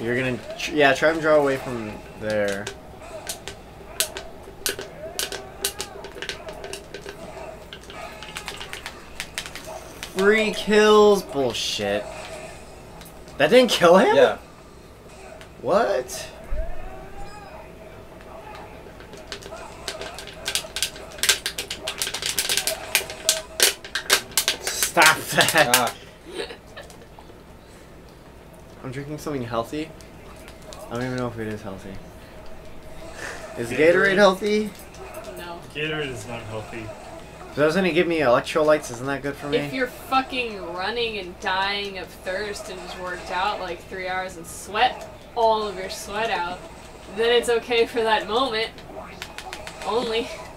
You're gonna, tr- yeah, try and draw away from there. Three kills, bullshit. That didn't kill him. Yeah. What? Stop that. Ah, I'm drinking something healthy. I don't even know if it is healthy. Is Gatorade healthy? No. Gatorade is not healthy. Doesn't it give me electrolytes? Isn't that good for me? If you're fucking running and dying of thirst and just worked out like three hours and sweat all of your sweat out, then it's okay for that moment. Only.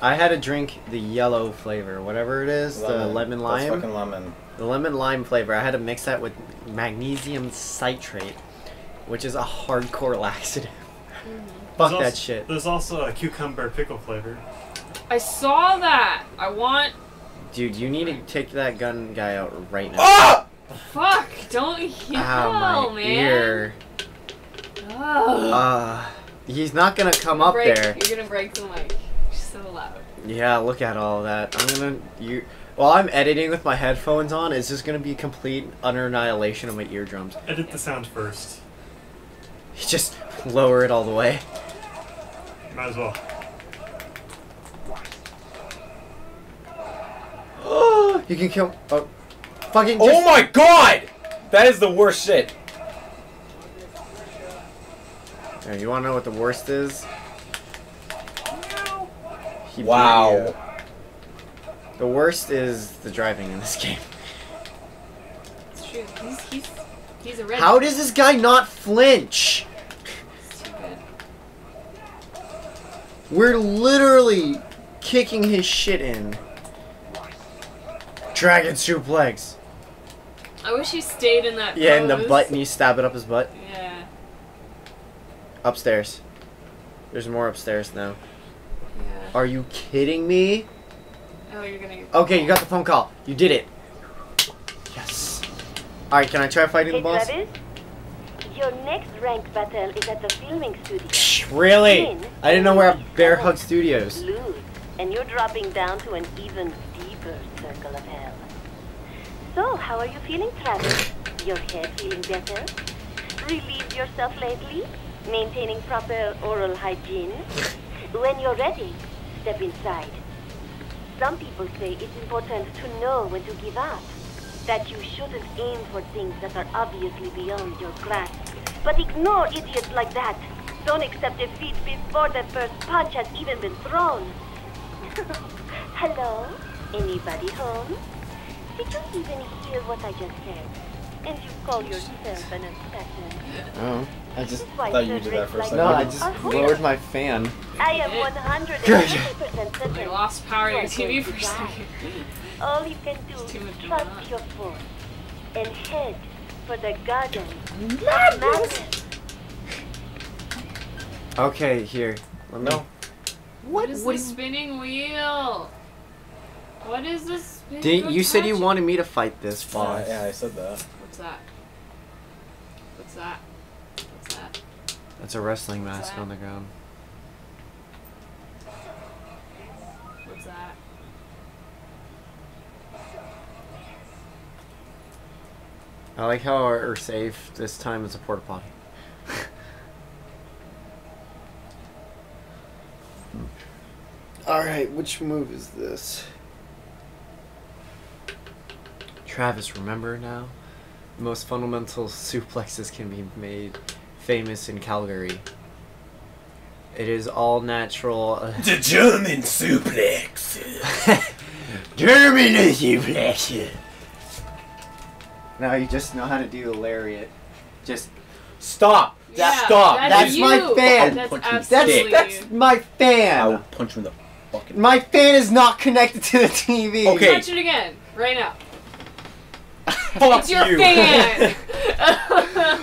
I had to drink the yellow flavor, whatever it is, the lemon lime. That's lime. fucking lemon. The lemon lime flavor. I had to mix that with magnesium citrate, which is a hardcore laxative. Fuck There's that also- shit. There's also a cucumber pickle flavor. I saw that. I want. Dude, you need to take that gun guy out right now. Ah! Fuck! Don't yell, Ow, my man. ear. Ugh. Uh, he's not gonna come up break, there. You're gonna break the mic. You're so loud. Yeah, look at all that. I'm gonna you while I'm editing with my headphones on, it's just gonna be complete utter annihilation of my eardrums. Edit the sound first. Just lower it all the way. Might as well. you can kill. Oh, fucking. Oh my god! That is the worst shit. Here, you wanna know what the worst is? He beat Wow. you. The worst is the driving in this game. It's true. He's he's he's a red. How does this guy not flinch? Stupid. We're literally kicking his shit in. Dragon suplex. I wish he stayed in that. Yeah, in the butt, and you stab it up his butt. Yeah. Upstairs. There's more upstairs now. Yeah. Are you kidding me? Oh, you're gonna. Okay, you got the phone call. You did it. Yes. Alright, can I try fighting Hey the boss? Travis, your next ranked battle is at the filming studio. Psh, Really? Win, I didn't know we're at Bear lose. Hug Studios. Lose, and you're dropping down to an even deeper circle of hell. So, how are you feeling, Travis? Your head feeling better? Relieved yourself lately? Maintaining proper oral hygiene? When you're ready, step inside. Some people say it's important to know when to give up. That you shouldn't aim for things that are obviously beyond your grasp. But ignore idiots like that. Don't accept defeat before the first punch has even been thrown. Hello? Anybody home? Did you even hear what I just said? And you call yourself an assassin? Oh, I just. Why thought you should did that for a second. No, I just are lowered my fan. I am 150% You certain. lost power to your TV going for a second. All you can do It's is much trust on. your force and head for the garden of madness. Okay, here. Let me. No. What is what the spinning wheel? What is this? Did, you said you wanted me to fight this boss. Yeah, yeah, I said that. What's that? What's that? What's that? That's a wrestling mask that? on the ground. What's that? I like how our, our safe this time is a porta potty. Alright, which move is this? Travis, remember now? The most fundamental suplexes can be made famous in Calgary. It is all natural. The German suplex. German suplex. Now you just know how to do the lariat. Just Stop. Yeah, Stop. That's, That's my fan. That's that's absolutely that's you. my I will fan. punch him in the fucking. My fan is not connected to the TV. Okay. Touch it again, right now. Fuck It's your you. fan.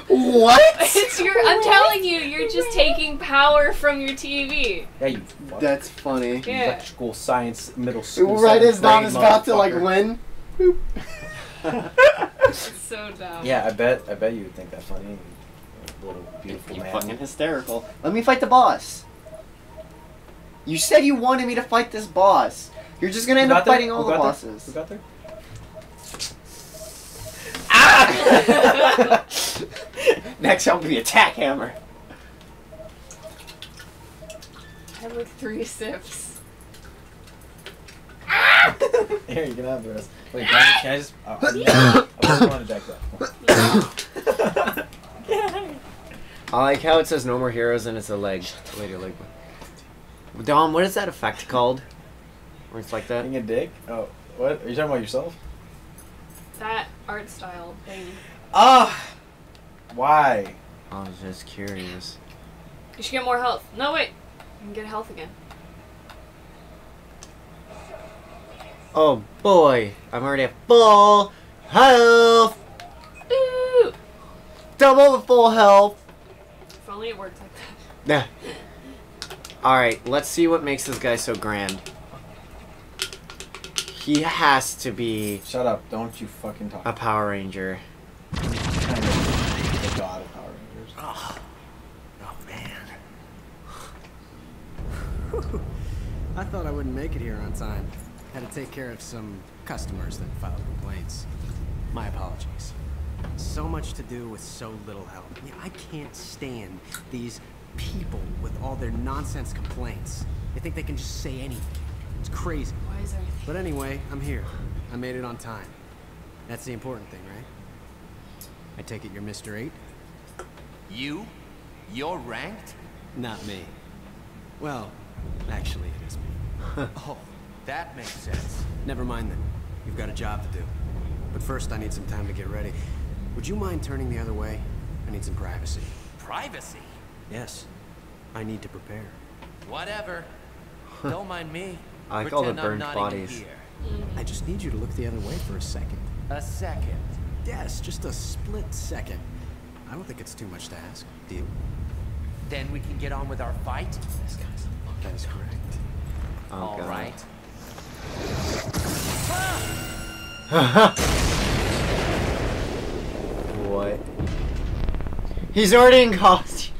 What? it's your. I'm telling you, you're just taking power from your TV. Yeah, you fuck. That's funny. Yeah. electrical science middle school. Right as Dom brain is about to like win. It's so dumb. Yeah, I bet. I bet you would think that's funny. Little beautiful You're man. fucking hysterical. Let me fight the boss. You said you wanted me to fight this boss. You're just gonna end got up there? fighting all Who the got there? bosses. Who got there? Ah! Next, I'll be attack hammer. I had like three sips. Here, you can have the rest. Wait, can I, can I just? Uh, I just want to deck that. I like how it says no more heroes and it's a leg. Lady leg. Dom, what is that effect called? Where it's like that? Being a dick? Oh, what? Are you talking about yourself? That art style thing. Ah! Why? I was just curious. You should get more health. No, wait. You can get health again. Oh boy, I'm already at full health. Ooh! Double the full health. If only it worked like that. Yeah. Alright, let's see what makes this guy so grand. He has to be Shut up! Don't you fucking talk. a Power Ranger. kind of the god of Power Rangers. Oh, oh man. I thought I wouldn't make it here on time. Had to take care of some customers that filed complaints. My apologies. So much to do with so little help. Yeah, I can't stand these people with all their nonsense complaints. They think they can just say anything. It's crazy. Why is everything? But anyway, I'm here. I made it on time. That's the important thing, right? I take it you're Mr. 8? You? You're ranked? Not me. Well, actually, it is me. Oh, that makes sense. Never mind then. You've got a job to do. But first, I need some time to get ready. Would you mind turning the other way? I need some privacy. Privacy? Yes. I need to prepare. Whatever. Don't mind me. I like all the Pretend burned bodies. here. I just need you to look the other way for a second. A second. Yes, just a split second. I don't think it's too much to ask. Do you? Then we can get on with our fight? That is correct. Oh, All God. right. What? He's already in costume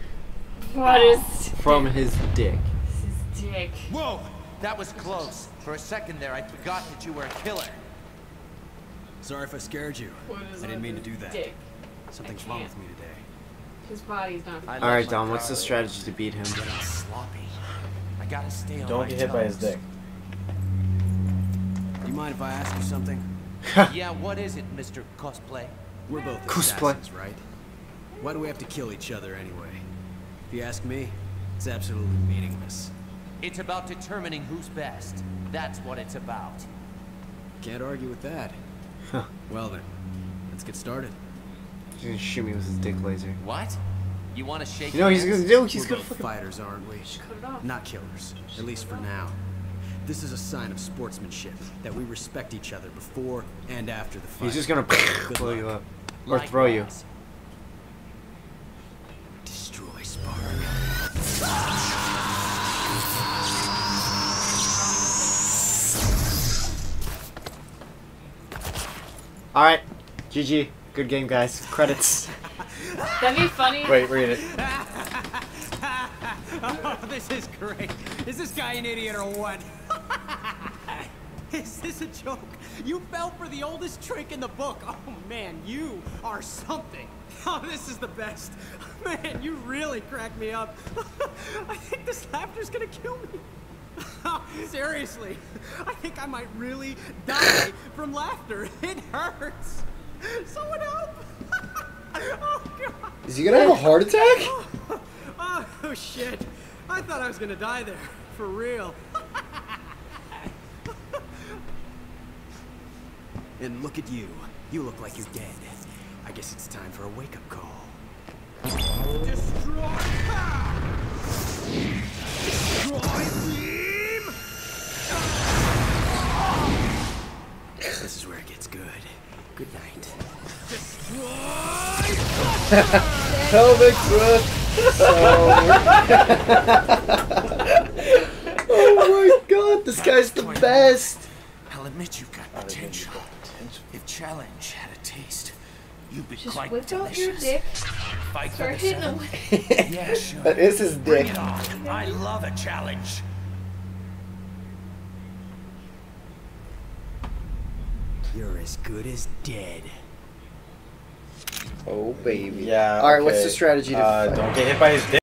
What is from his dick. this is dick? Whoa! That was close. For a second there, I forgot that you were a killer. Sorry if I scared you. What is I didn't mean to do that. Dick. Something's wrong with me today. His body's not. I All left Dom. What's the strategy to beat him? Sloppy. I gotta stay on Don't get hit by his dick. Do you mind if I ask you something? Yeah, what is it, Mr. Cosplay? We're both Cosplay. assassins, right? Why do we have to kill each other anyway? If you ask me, it's absolutely meaningless. It's about determining who's best. That's what it's about. Can't argue with that. well then, let's get started. He's gonna shoot me with his dick laser. What? You want to shake You know he's gonna do? He's We're gonna both fucking. fighters, aren't we? Cut it off. Not killers, at least for now. This is a sign of sportsmanship that we respect each other before and after the fight. He's just gonna Good blow you up or throw you. Destroy Spark. All right, GG. Good game, guys. Credits. That'd be funny. Wait, read it. Oh, this is great. Is this guy an idiot or what? is this a joke? You fell for the oldest trick in the book. Oh man, you are something. Oh, this is the best. Man, you really cracked me up. I think this laughter's gonna kill me. Seriously, I think I might really die from laughter. It hurts. Someone help! Oh god! Is he gonna have a heart attack? Oh, oh shit! I thought I was gonna die there. For real. and look at you. You look like you're dead. I guess it's time for a wake-up call. Destroy! Destroy beam! This is where it gets good. Good night. Pelvic thrust. Oh. oh my god, this guy's the best. I'll admit you've got potential. If challenge had a taste, You'd be Just quite whip out delicious. your dick, Fight start hitting him seven? Yeah, sure. that is his Bring dick. I love a challenge. You're as good as dead. Oh baby. Yeah. All right. What's the strategy to Uh, don't get hit by his dick.